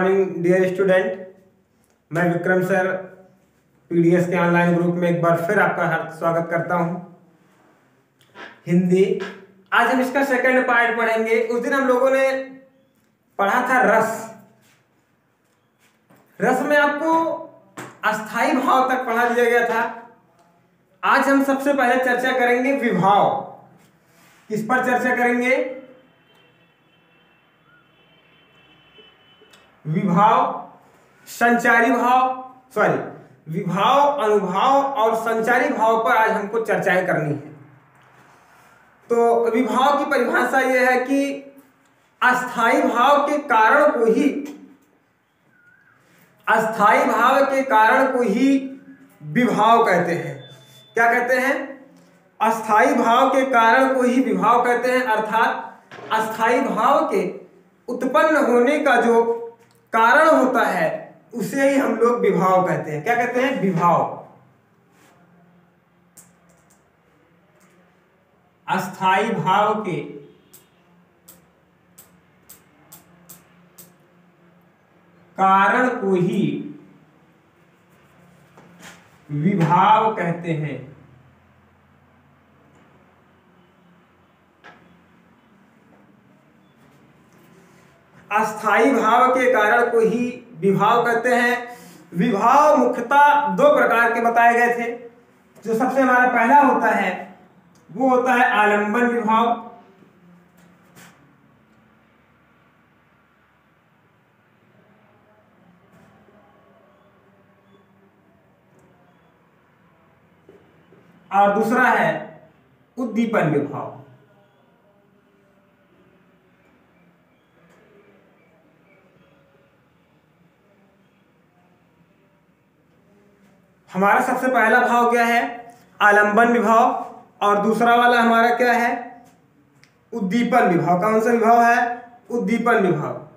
Morning dear student मैं Vikram sir PDS के online group में एक बार फिर आपका स्वागत करता हूँ। हिंदी। आज हम इसका सेकंड पार्ट पढ़ेंगे। उस दिन हम लोगों ने पढ़ा था रस। रस में आपको अस्थाई भाव तक पढ़ा दिया गया था। आज हम सबसे पहले चर्चा करेंगे विभाव। किस पर चर्चा करेंगे? विभाव, संचारी भाव सॉरी विभाव, अनुभाव और संचारी भाव पर आज हमको चर्चाएँ करनी है। तो विभाव की परिभाषा यह है कि अस्थाई भाव के कारण को ही अस्थाई भाव के कारण को ही विभाव कहते हैं। क्या कहते हैं? अस्थाई भाव के कारण को ही विभाव कहते हैं, अर्थात अस्थाई भाव के उत्पन्न होने का जो कारण होता है, उसे ही हम लोग विभाव कहते हैं। क्या कहते हैं? विभाव। अस्थाई भाव के कारण को ही विभाव कहते हैं। अस्थाई भाव के कारण को ही विभाव कहते हैं। विभाव मुख्यतः दो प्रकार के बताए गए थे। जो सबसे हमारा पहला होता है, वो होता है आलंबन विभाव। और दूसरा है उद्दीपन विभाव। हमारा सबसे पहला भाव क्या है? आलंबन विभाव। और दूसरा वाला हमारा क्या है? उद्दीपन विभाव। कौन सा विभाव है? उद्दीपन विभाव।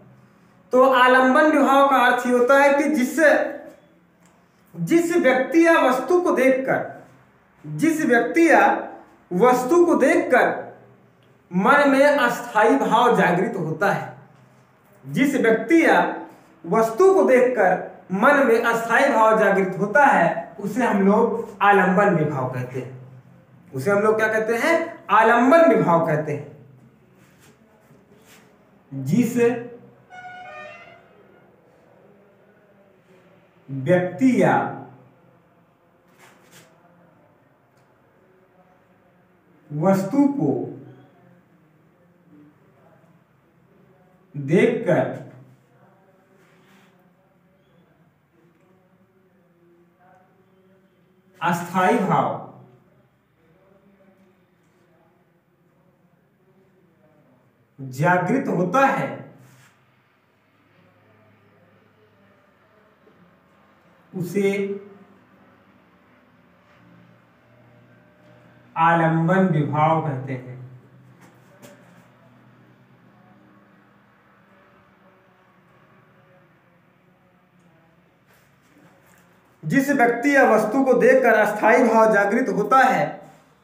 तो आलंबन विभाव का अर्थ ये होता है कि जिससे जिस व्यक्ति या वस्तु को देखकर, जिस व्यक्ति या वस्तु को देखकर मन में अस्थाई भाव जागृत होता है। जिस व्यक्ति या वस्तु को देखकर मन में अस्थाई भाव जागृत होता है, उसे हम लोग आलंबन विभाव कहते हैं। उसे हम लोग क्या कहते हैं? आलंबन विभाव कहते हैं। जिस व्यक्ति या वस्तु को देखकर अस्थाई भाव। जागृत होता है। उसे आलंबन विभाव कहते हैं। जिस व्यक्ति या वस्तु को देखकर अस्थाई भाव जागृत होता है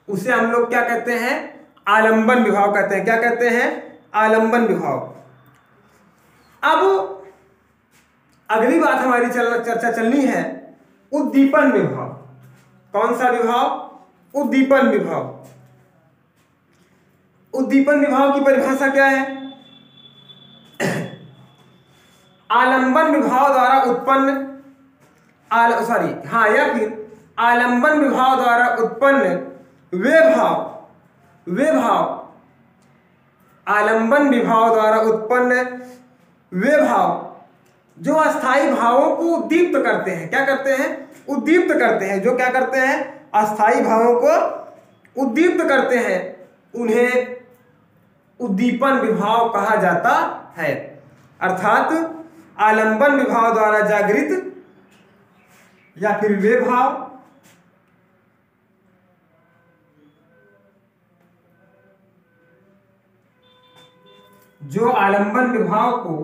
उसे हम लोग क्या कहते हैं? आलंबन विभाव कहते हैं। क्या कहते हैं? आलंबन विभाव। अब अगली बात हमारी चल, चर्चा चलनी है उद्दीपन विभाव। कौन सा विभाव? उद्दीपन विभाव। उद्दीपन विभाव की परिभाषा क्या है? आलंबन विभाव द्वारा उत्पन्न आल सॉरी हाँ या फिर आलंबन विभाव द्वारा उत्पन्न वे भाव वे भाव आलंबन विभाव द्वारा उत्पन्न वे भाव जो अस्थाई भावों को उद्दीप्त करते हैं, क्या करते हैं? उद्दीप्त करते हैं, जो क्या करते हैं? अस्थाई भावों को उद्दीप्त करते हैं, उन्हें उद्दीपन विभाव कहा जाता है। अर्थात आलंबन विभाव द्वारा जागृत या फिर वे भाव? जो आलंबन विभाव को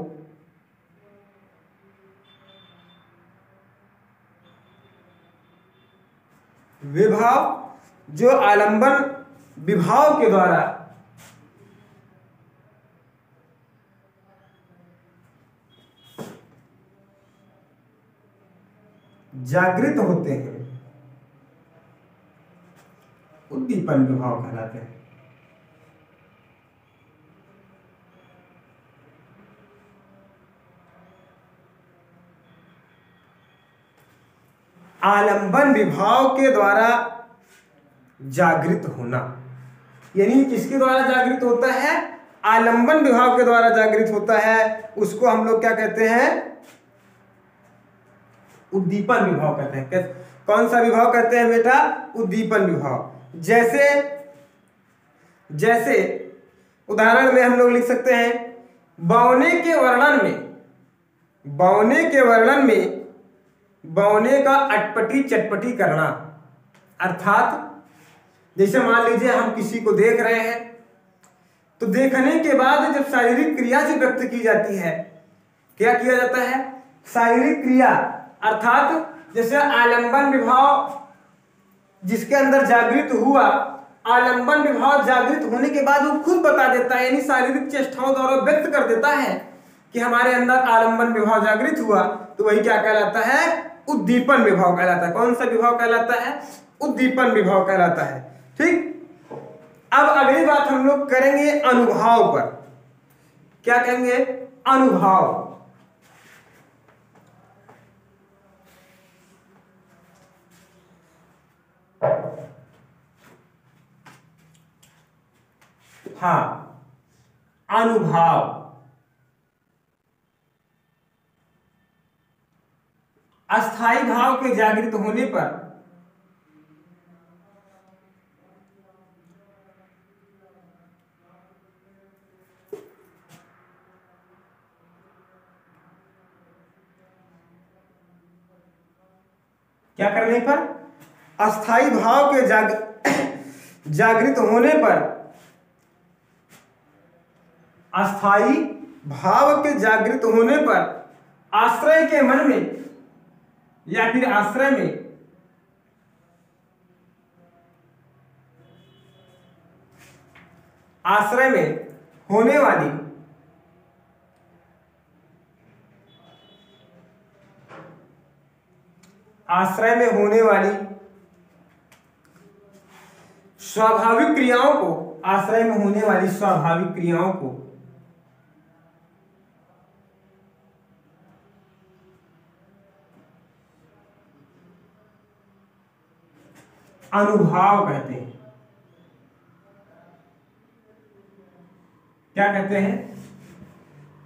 विभाव जो आलंबन विभाव के द्वारा जागृत होते हैं। उद्दीपन विभाव कहलाते हैं। आलंबन विभाव के द्वारा जागृत होना। यानी किसके द्वारा जागृत होता है? आलंबन विभाव के द्वारा जागृत होता है। उसको हम लोग क्या कहते हैं? उद्दीपन विभाव कहते हैं। कौन सा विभाव कहते हैं बेटा? उद्दीपन विभाव। जैसे जैसे, उदाहरण में हम लोग लिख सकते हैं बौने के वर्णन में बौने के वर्णन में बौने का अटपटी चटपटी करना। अर्थात, जैसे मान लीजिए हम किसी को देख रहे हैं तो देखने के बाद जब शारीरिक क्रिया जो व्यक्त की जाती है, क्या किया जाता है? शारीरिक क्रिया अर्थात जैसे आलंबन विभाव जिसके अंदर जागृत हुआ, आलंबन विभाव जागृत होने के बाद वो खुद बता देता है, यानी शारीरिक चेष्टाओं द्वारा व्यक्त कर देता है कि हमारे अंदर आलंबन विभाव जागृत हुआ। तो वही क्या कहलाता है? उद्दीपन विभाव कहलाता है। कौन सा विभाव कहलाता है? उद्दीपन विभाव कहलाता है। ठीक? अब अगली बात हम लोग करेंगे अनुभाव पर। क्या कहेंगे? अनुभाव। हाँ अनुभाव। अस्थाई भाव के जागृत होने पर क्या करने पर? अस्थाई भाव के जाग जागृत होने पर अस्थाई भाव के जागृत होने पर आश्रय के मन में या फिर आश्रय में आश्रय में होने वाली आश्रय में होने वाली स्वाभाविक क्रियाओं को, आश्रय में होने वाली स्वाभाविक क्रियाओं को अनुभाव कहते हैं। क्या कहते हैं?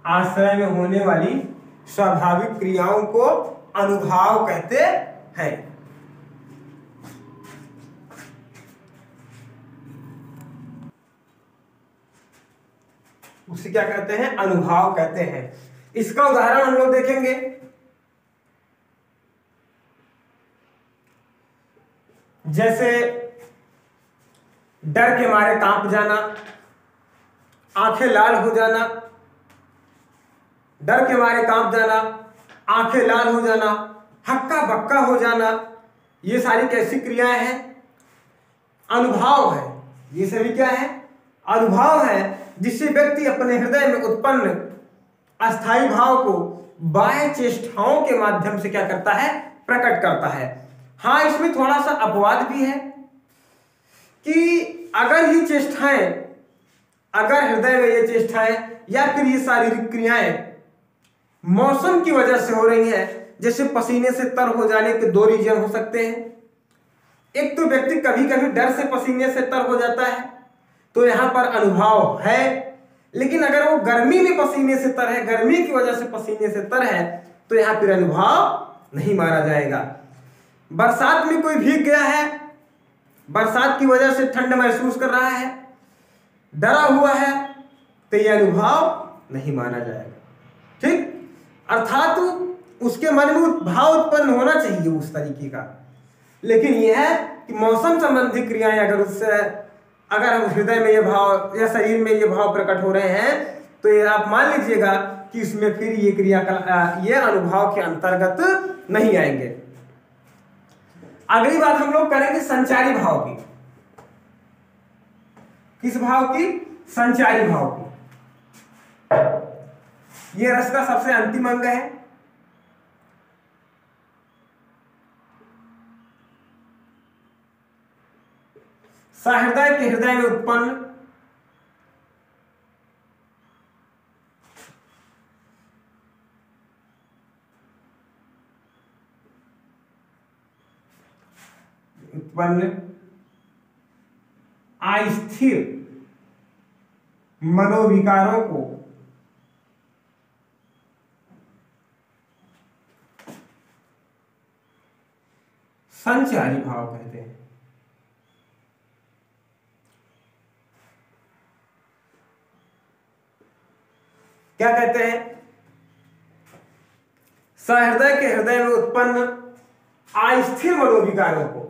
आश्रय में होने वाली स्वाभाविक क्रियाओं को अनुभाव कहते हैं। उसे क्या कहते हैं? अनुभाव कहते हैं। इसका उदाहरण हम लोग देखेंगे। जैसे डर के मारे काँप जाना, आँखें लाल हो जाना, डर के मारे काँप जाना, आँखें लाल हो जाना, हक्का बक्का हो जाना, ये सारी कैसी क्रियाएँ हैं? अनुभव है। ये सभी क्या है? अनुभव है, जिससे व्यक्ति अपने हृदय में उत्पन्न अस्थाई भाव को बाह्य चेष्टाओं के माध्यम से क्या करता है? प्रकट करता है। हाँ इसमें थोड़ा सा अपवाद भी है कि अगर ये चेष्टाएँ, अगर हृदय में ये चेष्टाएँ या फिर ये शारीरिक क्रियाएँ मौसम की वजह से हो रही है, जैसे पसीने से तर हो जाने के दो रीजन हो सकते हैं। एक तो व्यक्ति कभी कभी डर से पसीने से तर हो जाता है तो यहाँ पर अनुभव है, लेकिन अगर वो गर्मी में पसीने से तर है, गर्मी की वजह से पसीने से तर है तो यहाँ फिर अनुभव नहीं माना जाएगा। बरसात में कोई भीग गया है, बरसात की वजह से ठंड महसूस कर रहा है, डरा हुआ है तो यह अनुभव नहीं माना जाएगा। ठीक? अर्थात उसके मन में भाव उत्पन्न होना चाहिए उस तरीके का। लेकिन यह है कि मौसम संबंधी क्रियाएँ अगर उससे, अगर हम हृदय में ये भाव या शरीर में ये भाव प्रकट हो रहे हैं तो ये आप मान लीजिएगा कि इसमें फिर ये क्रिया ये अनुभव के अंतर्गत नहीं आएँगे। अगली बात हम लोग करेंगे संचारी भाव की। किस भाव की? संचारी भाव की। यह रस का सबसे अंतिम अंग है। सहृदय के हृदय में उत्पन्न उत्पन्न अस्थिर मनोविकारों को संचारी भाव कहते हैं। क्या कहते हैं? सहृदय के हृदय में उत्पन्न अस्थिर मनोविकारों को।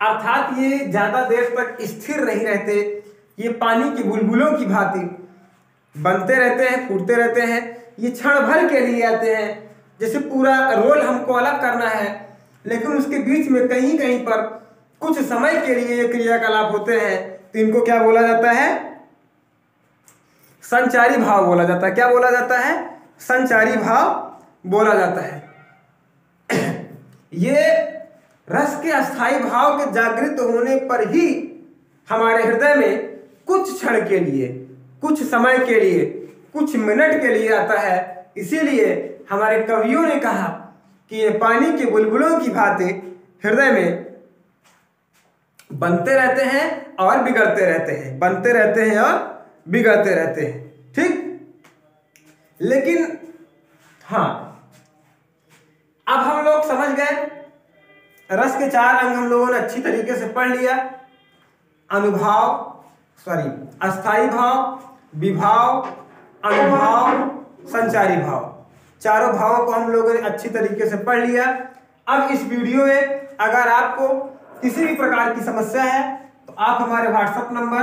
अर्थात ये ज़्यादा देर तक स्थिर नहीं रहते, ये पानी की बुलबुलों की भांति बनते रहते हैं, फूटते रहते हैं, ये क्षण भर के लिए आते हैं। जैसे पूरा रोल हमको अलग करना है, लेकिन उसके बीच में कहीं कहीं पर कुछ समय के लिए ये क्रियाकलाप होते हैं तो इनको क्या बोला जाता है? संचारी भाव बोला जाता है। क्या बोला जाता है? संचारी भाव बोला जाता है। ये रस के अस्थाई भाव के जागृत होने पर ही हमारे हृदय में कुछ क्षण के लिए, कुछ समय के लिए, कुछ मिनट के लिए आता है। इसीलिए हमारे कवियों ने कहा कि ये पानी के बुलबुलों की भांति हृदय में बनते रहते हैं और बिगड़ते रहते हैं। बनते रहते हैं और बिगड़ते रहते हैं। ठीक? लेकिन हाँ। अब हम लोग समझ गए रस के चार अंग हम लोगों ने अच्छी तरीके से पढ़ लिया। अनुभाव सॉरी अस्थाई भाव, विभाव, अनुभाव, संचारी भाव। चारों भावों को हम लोगों ने अच्छी तरीके से पढ़ लिया। अब इस वीडियो में अगर आपको किसी भी प्रकार की समस्या है तो आप हमारे व्हाट्सएप नंबर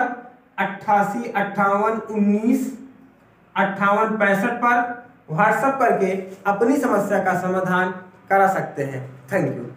अट्ठासी, अट्ठावन, उन्नीस, अट्ठावन, पैंसठ पर व्हाट्सएप करके अपनी समस्या का समाधान करा सकते हैं। Thank you.